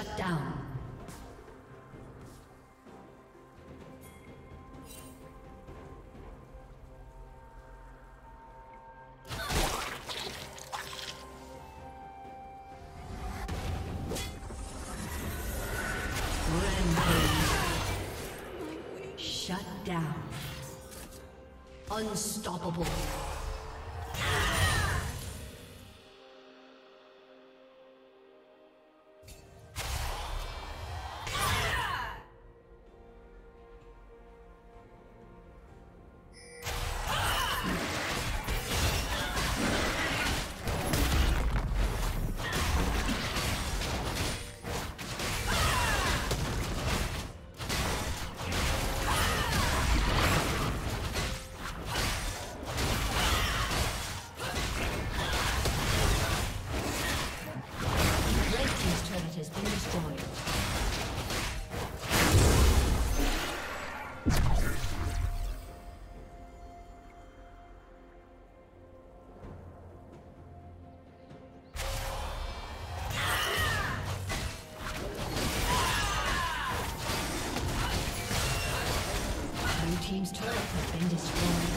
Shut down. Shut down. Unstoppable. destroyed.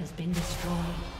Has been destroyed.